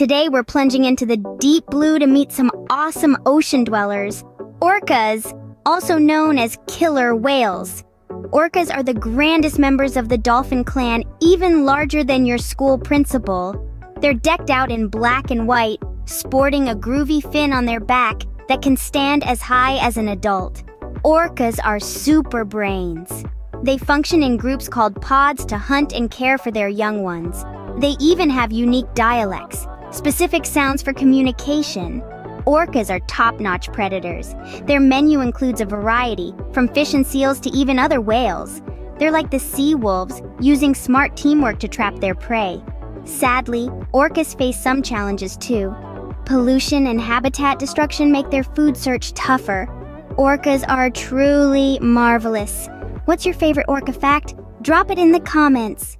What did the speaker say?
Today we're plunging into the deep blue to meet some awesome ocean dwellers. Orcas, also known as killer whales. Orcas are the grandest members of the dolphin clan, even larger than your school principal. They're decked out in black and white, sporting a groovy fin on their back that can stand as high as an adult. Orcas are super brains. They function in groups called pods to hunt and care for their young ones. They even have unique dialects, specific sounds for communication. Orcas are top-notch predators. Their menu includes a variety, from fish and seals to even other whales. They're like the sea wolves, using smart teamwork to trap their prey. Sadly, orcas face some challenges too. Pollution and habitat destruction make their food search tougher. Orcas are truly marvelous. What's your favorite orca fact? Drop it in the comments.